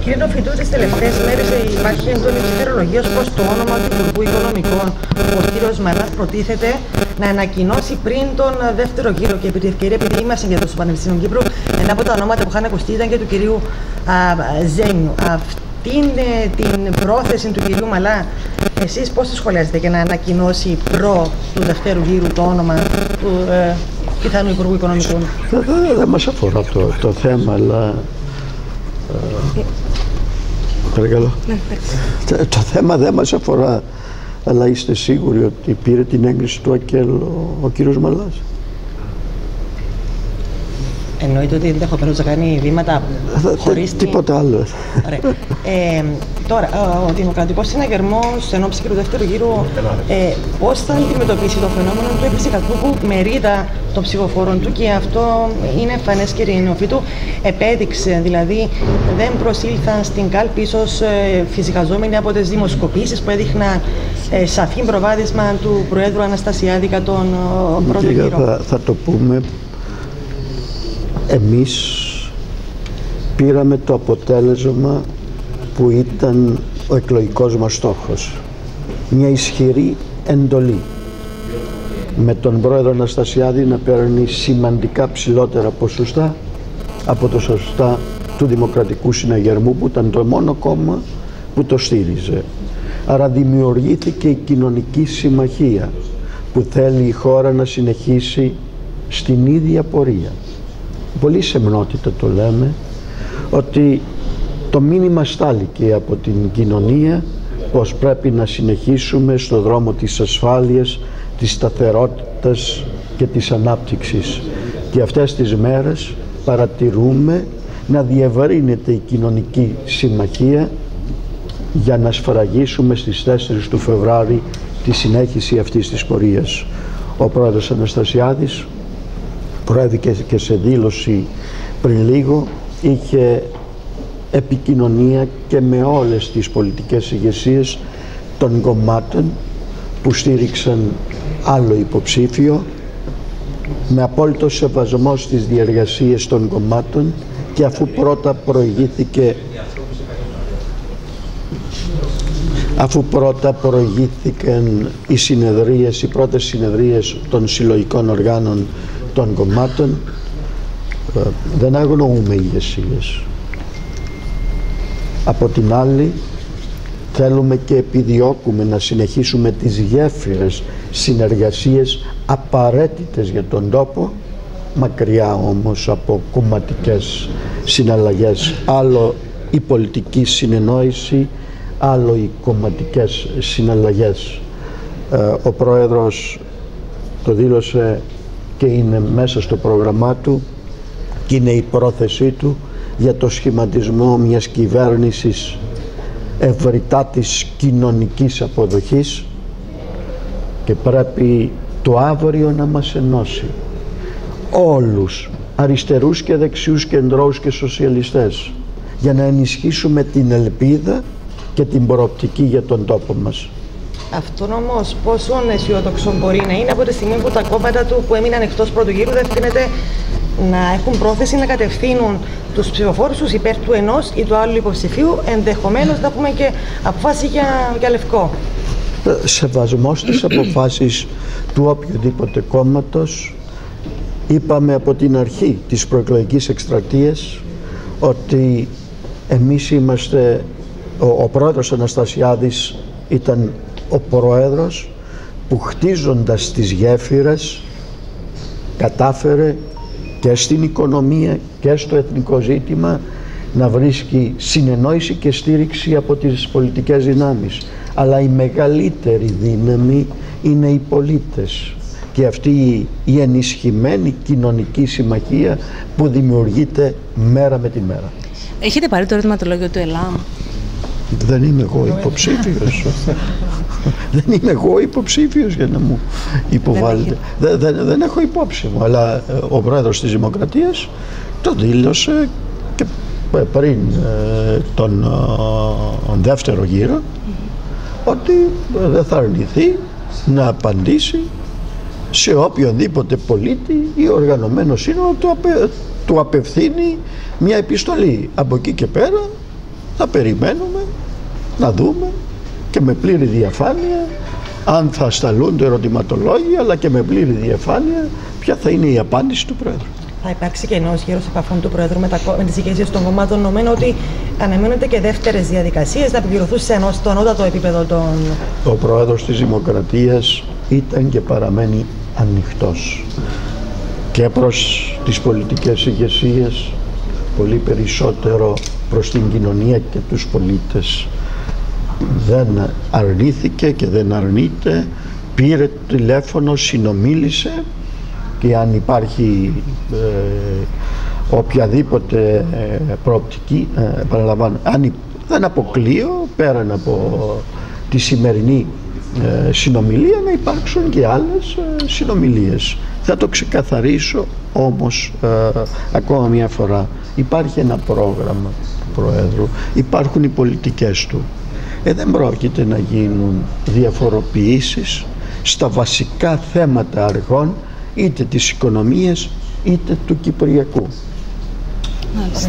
κύριε Νοφιτού, τις τελευταίες μέρες υπάρχει έντονη ψηφιρολογία πω το όνομα του Υπουργού Οικονομικών, ο κύριος Μαράς, προτίθεται να ανακοινώσει πριν τον δεύτερο γύρο. Και επί τη ευκαιρία, επειδή είμαστε για το Πανεπιστήμιο Κύπρου, ένα από τα ονόματα που είχαν ακουστεί ήταν και του κυρίου α, Ζένιου. Αυτήν την πρόθεση του κυρίου Μαλά, εσείς πώς τη σχολιάζετε και να ανακοινώσει προ του δευτέρου γύρου το όνομα του ε, πιθανού Υπουργού Οικονομικών; Δεν μας αφορά το, το θέμα, αλλά Παρακαλώ. Ναι, το θέμα δεν μας αφορά, αλλά είστε σίγουροι ότι πήρε την έγκριση του ΑΚΕΛ ο, ο κύριος Μαλάς; Εννοείται ότι ενδεχομένω να κάνει βήματα χωρίς. Τίποτα άλλο. Ε, τώρα, ο Δημοκρατικός Συναγερμός εν ώψη του δεύτερου γύρου, ε, πώς θα αντιμετωπίσει το φαινόμενο του επιστημονικού που μερίδα των ψηφοφόρων του και αυτό είναι εμφανές, κύριε Νεοφίτου, επέδειξε. Δηλαδή, δεν προσήλθαν στην κάλπη, ίσως ε, φυσικαζόμενοι από τις δημοσκοπήσεις που έδειχναν ε, σαφή προβάδισμα του Προέδρου Αναστασιάδη κατά τον πρώτο γύρο. Θα, θα το πούμε εμείς πήραμε το αποτέλεσμα που ήταν ο εκλογικός μας στόχος. Μια ισχυρή εντολή με τον πρόεδρο Αναστασιάδη να παίρνει σημαντικά ψηλότερα ποσοστά από το σωστά του Δημοκρατικού Συναγερμού που ήταν το μόνο κόμμα που το στήριζε. Άρα δημιουργήθηκε η κοινωνική συμμαχία που θέλει η χώρα να συνεχίσει στην ίδια πορεία πολύ σεμνότητα το λέμε, ότι το μήνυμα στάληκε από την κοινωνία πως πρέπει να συνεχίσουμε στο δρόμο της ασφάλειας, της σταθερότητας και της ανάπτυξης. Και αυτές τις μέρες παρατηρούμε να διευρύνεται η κοινωνική συμμαχία για να σφραγίσουμε στις 4 του Φεβράρι τη συνέχιση αυτής της πορείας. Ο πρόεδρος Αναστασιάδης προέδικε και σε δήλωση πριν λίγο είχε επικοινωνία και με όλες τις πολιτικές ηγεσίες των κομμάτων που στήριξαν άλλο υποψήφιο με απόλυτο σεβασμό στις διεργασίες των κομμάτων και αφού πρώτα προηγήθηκε αφού πρώτα προηγήθηκαν οι συνεδρίες, οι πρώτες συνεδρίες των συλλογικών οργάνων των κομμάτων ε, δεν αγνοούμε ηγεσίες. Από την άλλη θέλουμε και επιδιώκουμε να συνεχίσουμε τις γέφυρες συνεργασίες απαραίτητες για τον τόπο μακριά όμως από κομματικές συναλλαγές άλλο η πολιτική συνεννόηση άλλο οι κομματικές συναλλαγές ε, ο Πρόεδρος το δήλωσε και είναι μέσα στο πρόγραμμά του και είναι η πρόθεσή του για το σχηματισμό μιας κυβέρνησης ευρυτάτης κοινωνικής αποδοχής και πρέπει το αύριο να μας ενώσει όλους αριστερούς και δεξιούς κεντρώους και σοσιαλιστές για να ενισχύσουμε την ελπίδα και την προοπτική για τον τόπο μας. Αυτό όμω πόσο αισιόδοξο μπορεί να είναι από τη στιγμή που τα κόμματα του που έμειναν εκτός πρώτου γύρου δεν φαίνεται να έχουν πρόθεση να κατευθύνουν τους ψηφοφόρους τους υπέρ του ενός ή του άλλου υποψηφίου, ενδεχομένως να πούμε και αποφάσει για, για λευκό. Ε, Σεβασμός στις αποφάσεις του οποιοδήποτε κόμματος. Είπαμε από την αρχή της προεκλογικής εκστρατείας ότι εμείς είμαστε, ο, ο πρόεδρος Αναστασιάδης ήταν ο Πρόεδρος που χτίζοντας τις γέφυρες κατάφερε και στην οικονομία και στο εθνικό ζήτημα να βρίσκει συνεννόηση και στήριξη από τις πολιτικές δυνάμεις. Αλλά η μεγαλύτερη δύναμη είναι οι πολίτες και αυτή η ενισχυμένη κοινωνική συμμαχία που δημιουργείται μέρα με τη μέρα. Έχετε πάρει το ερωτηματολόγιο του ΕΛΑΜ; Δεν είμαι εγώ υποψήφιος. δεν είμαι εγώ υποψήφιος για να μου υποβάλλετε. Δεν, δεν, δεν, έχω υπόψη μου, αλλά ε, ο πρόεδρος της Δημοκρατίας το δήλωσε και πριν ε, τον ε, δεύτερο γύρο ότι δεν θα αρνηθεί να απαντήσει σε οποιονδήποτε πολίτη ή οργανωμένο σύνολο του, απε, του απευθύνει μια επιστολή. Από εκεί και πέρα να περιμένουμε, να δούμε και με πλήρη διαφάνεια αν θα σταλούν το ερωτηματολόγιο αλλά και με πλήρη διαφάνεια ποια θα είναι η απάντηση του Πρόεδρου. Θα υπάρξει και ενός γύρω επαφών του Πρόεδρου με, τα, με τις ηγεσίες των κομμάτων, νομένου ότι αναμένονται και δεύτερες διαδικασίες να επιβιωθούν σε ενό στο ανώτατο επίπεδο των. Ο Πρόεδρος της Δημοκρατίας ήταν και παραμένει ανοιχτός και προς τις πολιτικές ηγεσίες, πολύ περισσότερο προς την κοινωνία και τους πολίτες δεν αρνήθηκε και δεν αρνείται. Πήρε τηλέφωνο, συνομίλησε και αν υπάρχει ε, οποιαδήποτε ε, προοπτική ε, παραλαμβάνω, αν δεν αποκλείω πέραν από τη σημερινή ε, συνομιλία να υπάρξουν και άλλες ε, συνομιλίες. Θα το ξεκαθαρίσω όμως ε, ακόμα μια φορά. Υπάρχει ένα πρόγραμμα του Προέδρου. Υπάρχουν οι πολιτικές του ε, δεν πρόκειται να γίνουν διαφοροποιήσεις στα βασικά θέματα αργών είτε της οικονομίας είτε του Κυπριακού. Μάλιστα.